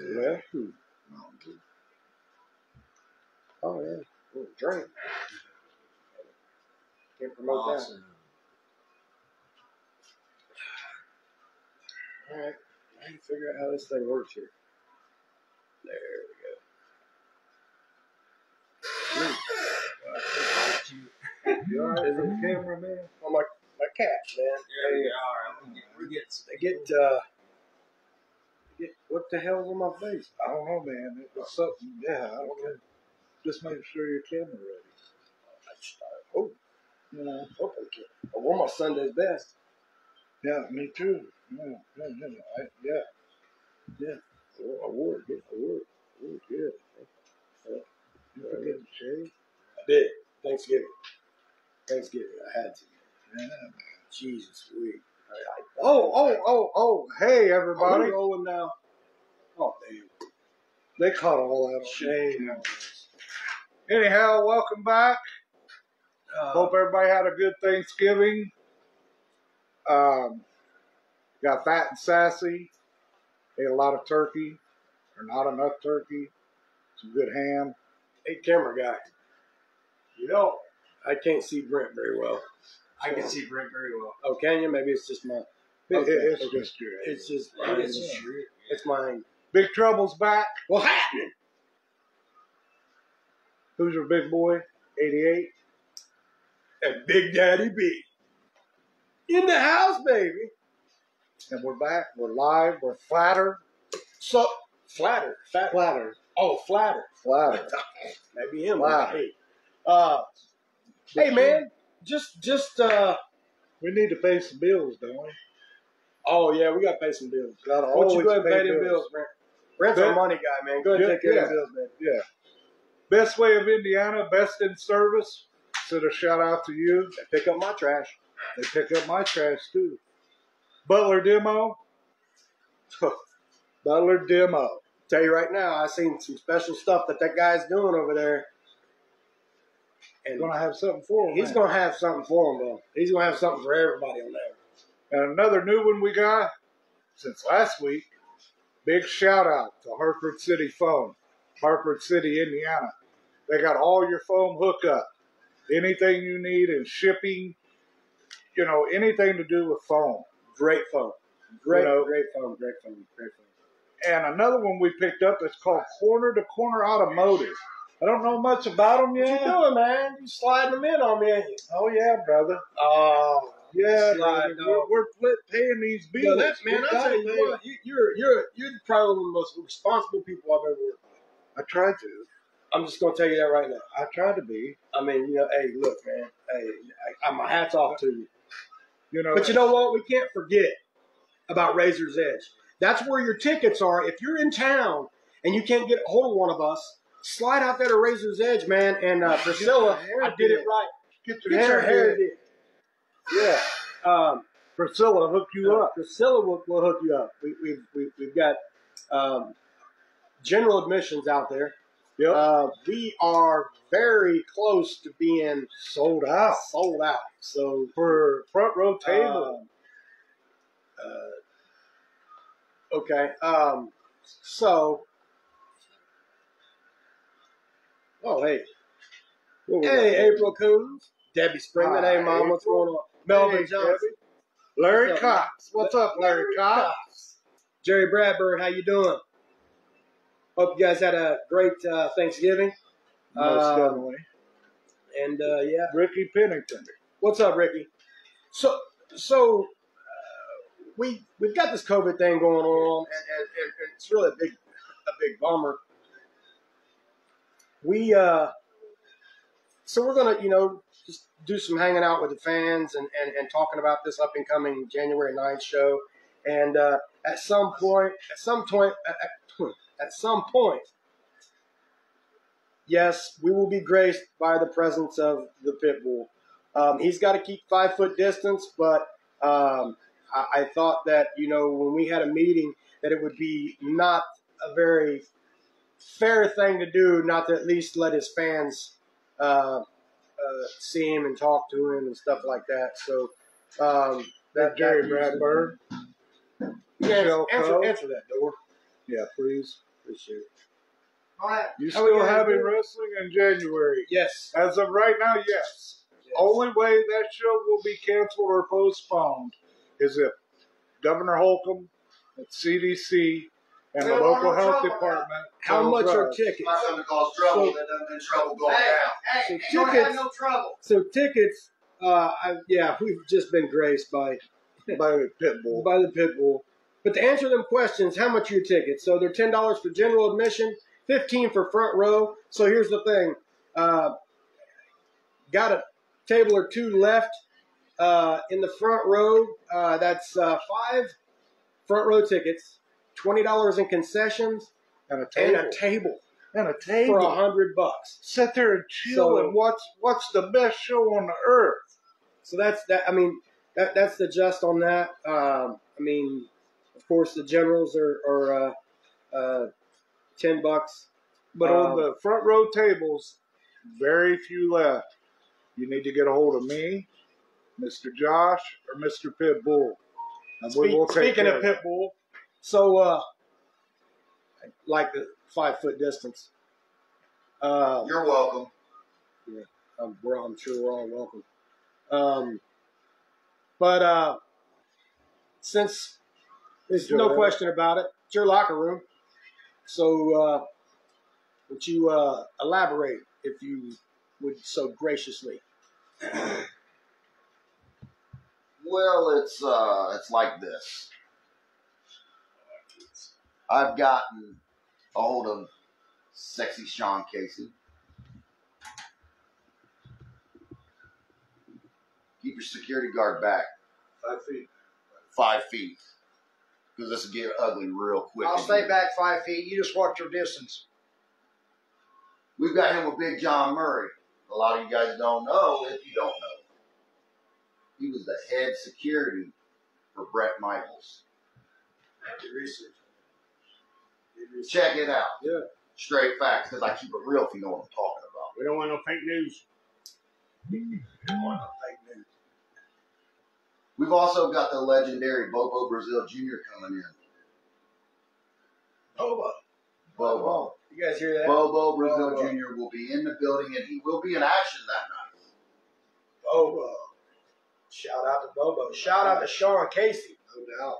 Left? Who? Oh, yeah. Ooh, drink. Can't promote Awesome. that. All right. I can figure out how this thing works here. There we go. You all right for the camera, man? Oh, my, my cats, man. Yeah, we are. We're getting, we're getting They get, uh, what the hell's on my face? I don't know, man. It was something. Yeah, I don't know. Just make sure your camera ready. I just started. Oh, You know. open kid. I wore my Sunday's best. Yeah, me too. Yeah, yeah, yeah. I, yeah. Yeah. I wore, I wore it. good. I wore it. I wore it good. You forget to shave? I did. Thanksgiving. Thanksgiving. I had to. Yeah. Jesus, week. Oh, oh, oh, oh. Hey, Are everybody. we rolling now? Oh, damn. They caught all that Shame. Anyhow, welcome back. Uh, Hope everybody had a good Thanksgiving. Um, got fat and sassy. Ate a lot of turkey, or not enough turkey. Some good ham. hey, camera guy. You know, I can't see Brent very well. I can see Brent very well. Oh, can you? Maybe it's just my. It- Okay, it's okay. just good. It's just. I It's, it's true. it's mine. Big Trouble's back. What happened? Who's your big boy? 88. And Big Daddy B. In the house, baby. And we're back. We're live. We're flatter. So flatter, fat. Flatter. Oh, flatter. Flatter. Maybe him. Wow. Hey, uh, hey, man. Just, just. uh We need to pay some bills, don't we? Oh yeah, we got to pay some bills. Gotta Why don't you always go ahead and pay pay them bills. bills, Brent? Brent's Bet- our money guy, man. Go ahead and Yeah, take care of the bills, man. Yeah. Best way of Indiana, best in service. Send a shout out to you. They pick up my trash. They pick up my trash too. Butler Demo. Butler Demo. Tell you right now, I seen some special stuff that that guy's doing over there, and Gonna have something for him. he's man. gonna have something for him, bro. He's gonna have something for everybody on there. And another new one we got since last week. Big shout out to Hartford City Phone, Hartford City, Indiana. They got all your phone hookup, anything you need in shipping, you know, anything to do with phone. Great phone, great, You know- great phone, great phone, great phone. And another one we picked up is called Corner to Corner Automotive. I don't know much about them yet. What you doing, man? You sliding them in on me, ain't you? Oh yeah, brother. Oh, Yeah, Slide, brother. dog. We're, we're paying these bills. Yo, that man, I tell you what, you, you're you're you're probably one of the most responsible people I've ever worked with. I tried to. I'm just gonna tell you that right now. I tried to be. I mean, you know, hey, look, man, hey, I, I, my hats off to you. You know. But you know what? We can't forget about Razor's Edge. That's where your tickets are. If you're in town and you can't get a hold of one of us, slide out there to Razor's Edge, man. And uh, Priscilla, I did it right. get Get your hair did. Yeah. Um, Priscilla hooked you uh, up. Priscilla will, will hook you up. We, we've, we, we've got um, general admissions out there. Yep. Uh, we are very close to being Sold out sold out. So for front row table. Um, uh, okay. Um, so, oh hey, hey? April Coons, Debbie Springman. Hey, mom, what's going on? Melvin Hey, Johnson, Debbie. Larry What's up, Cox. What's up, Larry Cox? Jerry Bradburn. How you doing? Hope you guys had a great uh, Thanksgiving. Most Um, definitely. And uh, yeah, Ricky Pennington. What's up, Ricky? So, so uh, we we've got this COVID thing going on, and, and, and, and it's really a big a big bummer. We uh, so we're gonna you know just do some hanging out with the fans and, and, and talking about this up and coming January 9th show, and uh, at some point, at some point, at, at, some point. Yes, we will be graced by the presence of the pit bull. Um, he's got to keep five foot distance, but um, I, I thought that you know when we had a meeting that it would be not a very fair thing to do not to at least let his fans uh, uh, see him and talk to him and stuff like that. So um, that Jerry Bradburn. Yeah, Michelle answer, Coe. answer that door. Yeah, please. appreciate it. You How we still having doing? wrestling in January? Yes. As of right now, yes. Yes. Only way that show will be canceled or postponed is if Governor Holcomb, at CDC, and the local health department. How tells much are tickets? not going to cause trouble. So- that doesn't been trouble going Hey, down. hey, So ain't tickets- have no trouble. So tickets, uh, I, yeah, we've just been graced by by the pit bull. by the pit bull. But to answer them questions, how much are your tickets? So they're ten dollars for general admission, fifteen for front row. So here's the thing: uh, got a table or two left uh, in the front row. Uh, that's uh, five front row tickets, twenty dollars in concessions, and a table. and a table And a table. for a hundred bucks. Sit there and chill So- and watch. What's the best show on the earth? So that's that. I mean, that that's the just on that. Um, I mean, of course, the generals are are uh, uh, ten bucks. But Um, on the front row tables, very few left. You need to get a hold of me, Mr. Josh, or Mr. Pitbull. And Speak- take speaking of it. Pitbull, so uh, like the five foot distance. Uh, You're welcome. I'm, we're, I'm sure we're all welcome. Um, but uh, since there's no question about it, it's your locker room. So uh, would you uh, elaborate if you would so graciously? Well, it's uh, it's like this. I've gotten a hold of sexy Sean Casey. Keep your security guard back Five feet. five feet, because this will get ugly real quick. I'll stay back five feet. You just watch your distance. We've got him with Big John Murray. A lot of you guys don't know if you don't know. He was the head security for Bret Michaels. Check it out. Yeah. Straight facts, because I keep it real if you know what I'm talking about. We don't want no fake news. We don't want no fake news. We've also got the legendary Bobo Brazil Jr. coming in. Bobo. Bobo. You guys hear that? Bobo Brazil Bobo. Jr. will be in the building and he will be in action that night. Bobo. Shout out to Bobo. Shout out to Sean Casey. No doubt.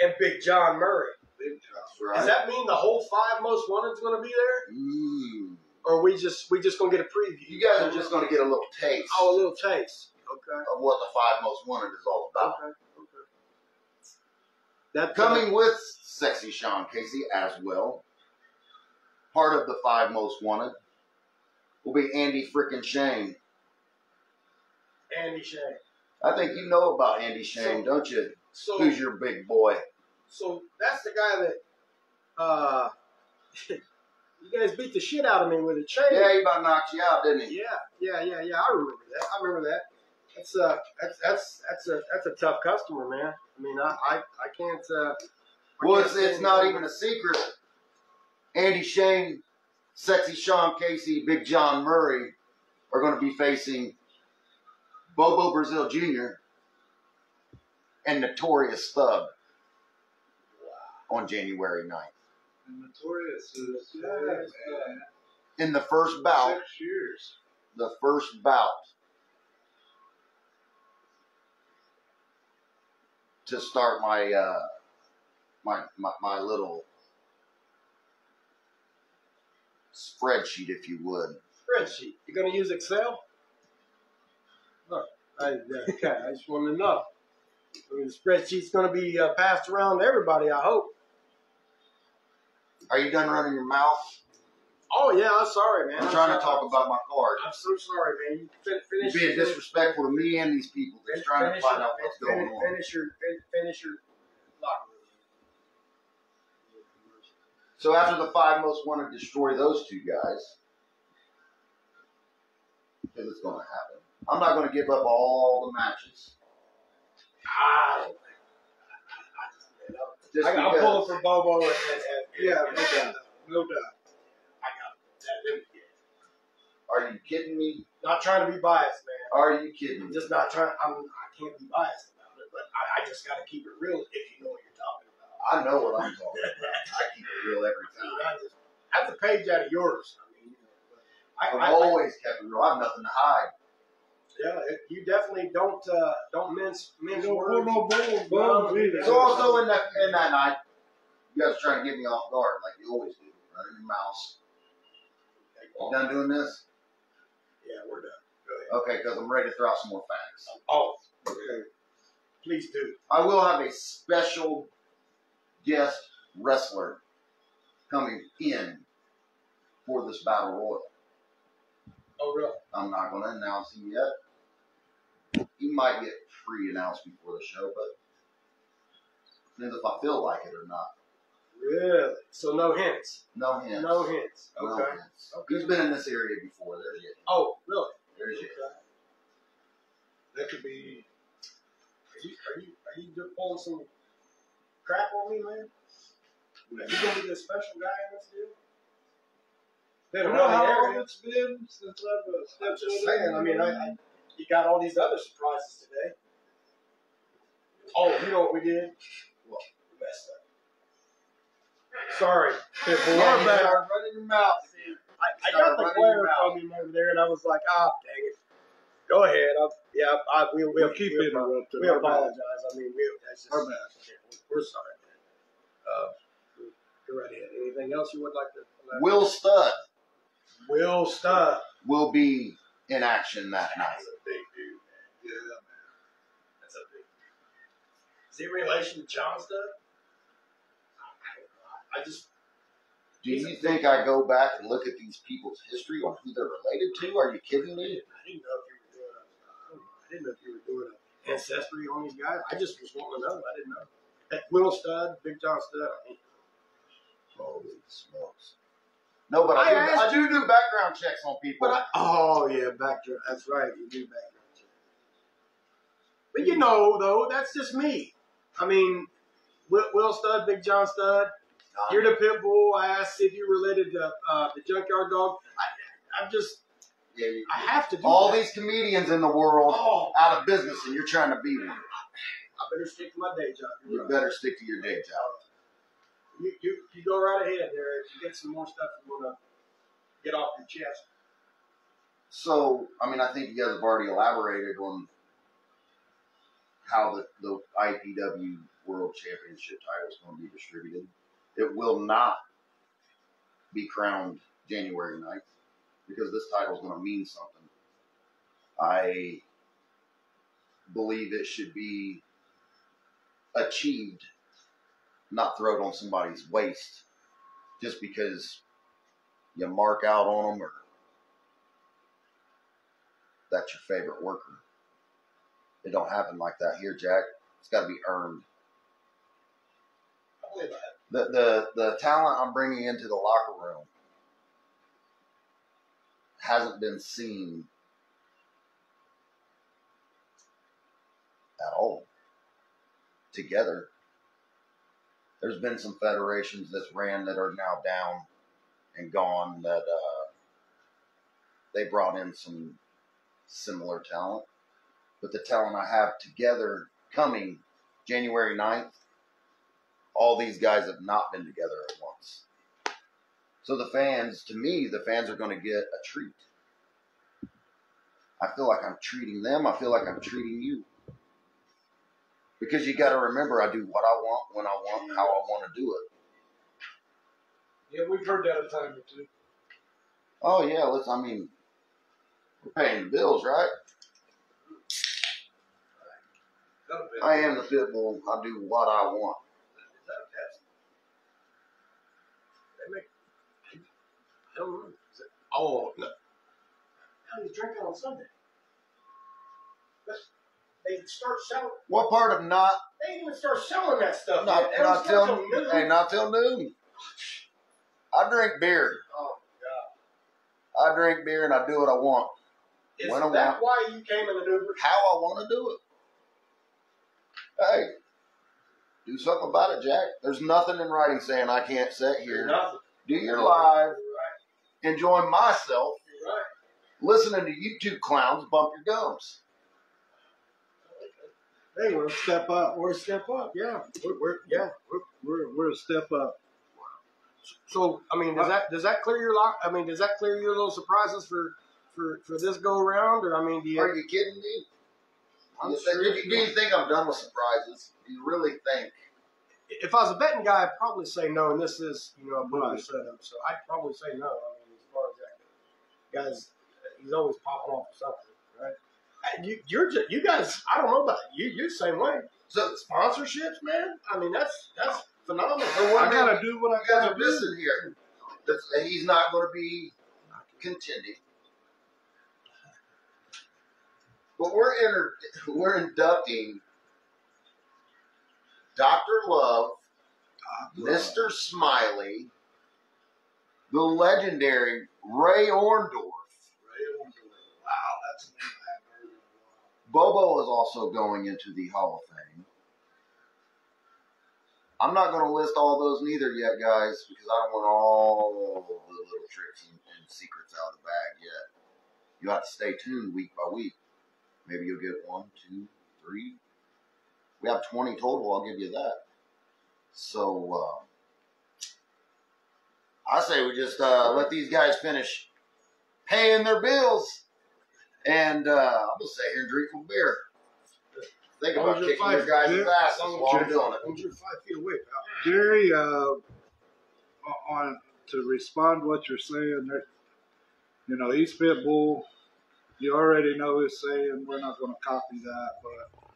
And Big John Murray. Big. Right. Does that mean the whole five most wanted's going to be there, Ooh. or we just we just going to get a preview? You guys are just going to get a little taste oh a little taste. Okay. of what the five most wanted is all about. Okay. Okay. That Coming with sexy Sean Casey as well. Part of the five most wanted will be Andy frickin' Shane. Andy Shane. I think you know about Andy Shane, don't you? So Who's your big boy? So that's the guy that uh you guys beat the shit out of me with a chain. Yeah, he about knocked you out, didn't he? Yeah, yeah, yeah, yeah. I remember that. I remember that. That's uh, that's that's that's a that's a tough customer, man. I mean, I I, I can't. Uh, I Well, can't it's, it's not even a secret. Andy Shane, sexy Sean Casey, Big John Murray are going to be facing Bobo Brazil Jr. and Notorious Thug on January 9th. And Notorious is Yeah, man. In the first bout, the first bout to start my uh, my, my my little spreadsheet, if you would. spreadsheet. You're gonna use Excel? No, I, okay. I just want to know. I mean, the spreadsheet's gonna be uh, passed around to everybody. I hope. Are you done running your mouth? Oh yeah, I'm sorry, man. I'm trying to sorry. talk about my card. I'm so sorry, man. You fin- You're finish. being disrespectful to me and these people Fin- that's trying to find your- out what's fin- going on. Finish your fin- finish your locker room. So after the five most want to destroy those two guys, because it's going to happen. I'm not going to give up all the matches. Ah, Just I, I'm pulling for Bobo and, and, and Yeah, no doubt. No doubt. I got that. Are you kidding me? Not trying to be biased, man. Are you kidding I'm me? just not trying. I'm. I can't be biased about it, but I, I just got to keep it real if you know what you're talking about. I know what I'm talking about. I keep it real every time. I, time. mean, I page out of yours. I mean, I, I've I, always kept it real. I have nothing to hide. yeah, it, you definitely don't uh, don't mince mince Don't words. put no bones, Well, bones either. So also in that in that night, you guys are trying to get me off guard like you always do, running your mouse. You done doing this? Yeah, we're done. Go ahead. Okay, because I'm ready to throw out some more facts. Oh, okay. Please do. I will have a special guest wrestler coming in for this battle royal. Oh, really? I'm not going to announce him yet. He might get pre-announced before the show, but depends if I feel like it or not. Really? So no hints. No hints. No hints. No Okay. hints. He's been in this area before. There's it. Oh, really? There's it. That could be. Are you are you are you just pulling some crap on me, man? Are you gonna be the special guy in this deal? Been You around know how long it's been since I've uh, I'm stepped just foot in saying. I mean, I. I you got all these other surprises today. Oh, you know what we did? Well, we messed up. Sorry, Pitbull. Yeah, I'm you bad. start running your mouth. I, I got the running glare from him over there, and I was like, ah, dang it. Go ahead. I, yeah, I, we, we'll, We'll keep we'll, interrupting. We Our bad. apologize. I mean, we, that's just, Our bad. we're sorry, man. Uh, go right ahead. Anything else you would like to? elaborate? Will Stud Will Stud. will be in action that night. That's a big dude, man. Yeah, man. That's a big. Is he relation to John Studd? I, I just. Do you think I go back and look at these people's history on who they're related to? Are you kidding me? I didn't know if you were doing a. I don't know. I didn't know if you were doing a ancestry on these guys. I just was wanting to know. I didn't know. That Will Stud, Big John Studd. I mean, Holy smokes. No, but I, I do, I do do background checks on people. But I, oh yeah, background. That's right. You do background check. But you know, though, that's just me. I mean, Will, Will Stud, Big John Studd. You're the pit bull. I asked if you're related to uh, the Junkyard Dog. I, I'm just, yeah, you- I have to do all that. these comedians in the world Oh, out of business, and you're trying to be one. I better stick to my day job. You right. better stick to your day job. You, you, you go right ahead there. If you get some more stuff you want to get off your chest. So, I mean, I think you guys have already elaborated on how the, the IPW World Championship title is going to be distributed. It will not be crowned January 9th because this title is going to mean something. I believe it should be achieved, not thrown on somebody's waist just because you mark out on them or that's your favorite worker. It don't happen like that here, Jack. It's got to be earned. I believe. The the the talent I'm bringing into the locker room hasn't been seen at all together. There's been some federations that's ran that are now down and gone that uh, they brought in some similar talent. But the talent I have together coming January 9th, all these guys have not been together at once. So the fans, to me, the fans are going to get a treat. I feel like I'm treating them. I feel like I'm treating you. Because you got to remember, I do what I want, when I want, how I want to do it. Yeah, we've heard that a time or two. Oh yeah, let's. I mean, we're paying the bills, right? I am the pit bull. I do what I want. Is that a test? They make. I don't know. Oh no. How do you drink on Sunday? That's- They start selling. What part of not They didn't even start selling that stuff. not yet. Not start till noon. hey not till noon? I drink beer. Oh God! I drink beer and I do what I want, Is When that why you came in an Uber? how I want to do it. Hey, do something about it, Jack. There's nothing in writing saying I can't sit here, Nothing. do your live, You're right. enjoy myself, right. listening to YouTube clowns bump your gums. Hey, we're a step up. Or step up. Yeah. We're, we're yeah. We're, We're we're a step up. So I mean, does that does that clear your lock? I mean, does that clear your little surprises for for for this go around? Or I mean, do you? Are you kidding me? I'm do, sure you, you do you think I'm done with surprises? Do you really think? if I was a betting guy, I'd probably say no. And this is you know a boomer Right. setup, so I'd probably say no. I mean, as far as that goes. Guys, he's always popping off something, right? Uh, You, you're just, you guys. I don't know about you. You're the same way. So Sponsorships, man. I mean, that's that's phenomenal. I gotta do what I gotta do. missing here. He's not going to be contending. But we're inter- we're inducting Dr. Love, Mr. Smiley, the legendary Ray Orndorff. Wow, that's a name I haven't heard in a Bobo is also going into the Hall of Fame. I'm not going to list all those neither yet, guys, because I don't want all the little tricks and, and secrets out of the bag yet. You have to stay tuned week by week. Maybe you'll get one, two, three. We have 20 total, I'll give you that. So, uh, I say we just uh, let these guys finish paying their bills. And uh, I'm gonna sit here and drink some beer. Think about kicking your five- guys' yeah, asses as long as while I'm you're- doing it. you're five feet away, pal. Jerry, uh, on to respond to what you're saying, there, you know, East Pitbull, you already know his saying. We're not going to copy that, but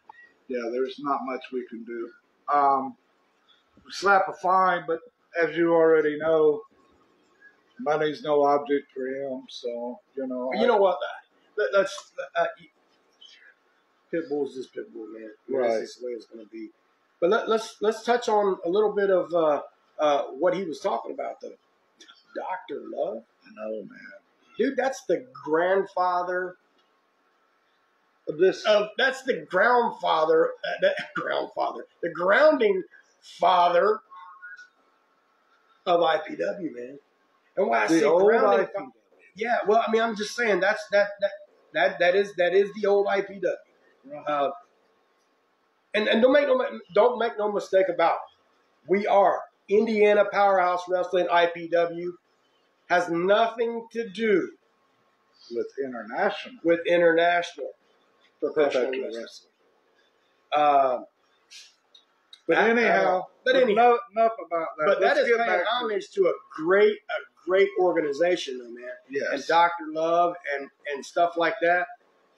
yeah, there's not much we can do. Um, slap a fine, but as you already know, money's no object for him. So you know, you know what? Let, let's. Uh, Pitbull's just Pitbull, man. I Right. That's the way it's going to be. But let, let's let's touch on a little bit of uh, uh, what he was talking about, though. Doctor Love, I know, man. dude, that's the grandfather But this, of that's the grandfather. uh, that groundfather, the grounding father of IPW, man. And when I the say IPW. yeah, well, I mean, I'm just saying that's that that that that is that is the old IPW. Uh, and and don't make no don't make no mistake about it. We are Indiana Powerhouse Wrestling IPW has nothing to do with international with international professional professional wrestling. wrestling. Um, But anyhow, know. But anyhow. no, enough about that. but that Let's is get paying back homage to a great a great organization, though, man. Yes. And Doctor Love and and stuff like that.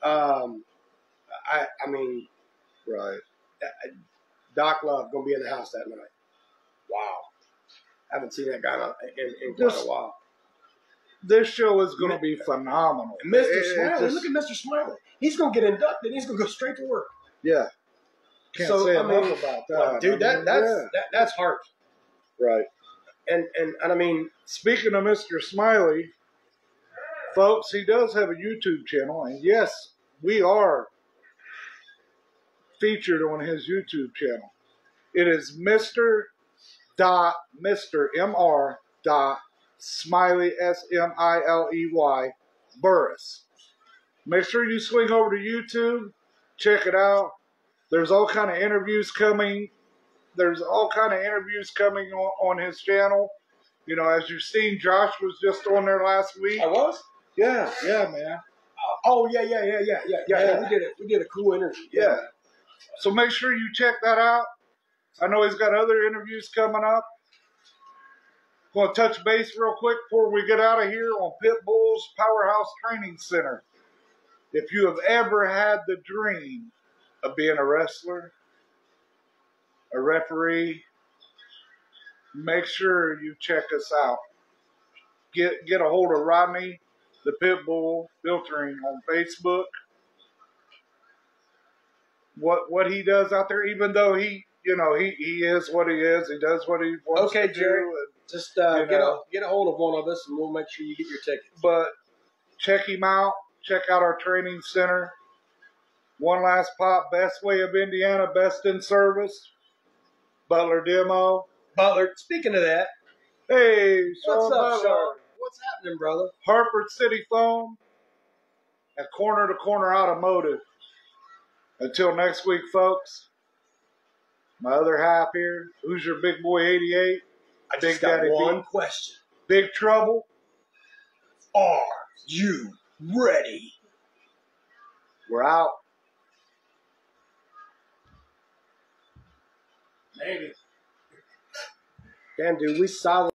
Um, I I mean, right. Doc Love gonna be in the house that night. Wow, I haven't seen that guy in, in, in quite a while. This show is going to be phenomenal. And Mr. It- Smiley, just- look at Mr. Smiley. He's gonna get inducted. He's gonna go straight to work. yeah. Can't So, say I enough mean, about that, dude, I that that's yeah. that, that's heart. right. And and and I mean, Speaking of Mr. Smiley, folks, he does have a YouTube channel, and yes, we are featured on his YouTube channel. It is Mr. Dot Mr. Mr. Dot Smiley S M I L E Y Burris. Make sure you swing over to YouTube, check it out. There's all kind of interviews coming. There's all kind of interviews coming on, on his channel. You know, as you've seen, Josh was just on there last week. I was. Yeah, yeah, man. Uh, oh yeah, yeah, yeah, yeah, yeah, yeah. yeah. Yeah. We did it. We did a cool interview. Yeah. So make sure you check that out. I know he's got other interviews coming up. Going to touch base real quick before we get out of here on Pitbull's Powerhouse Training Center. If you have ever had the dream of being a wrestler, a referee, make sure you check us out. Get get a hold of Rodney, the Pitbull Filtering on Facebook what what he does out there, even though he, you know, he, he is what he is. He does what he wants Okay, to Jerry. And, Just uh, get a get a hold of one of us, and we'll make sure you get your ticket. but check him out. Check out our training center. One last pop, best way of Indiana, best in service. Butler demo. Butler, speaking of that, Hey, Sean what's up, Butler. Sean? What's happening, brother? Hartford City Phone at Corner to Corner Automotive. Until next week, folks. My other half here, who's your big boy 88? I Big just got Daddy one question. Big trouble. Are you ready? We're out. Damn, dude, we solid.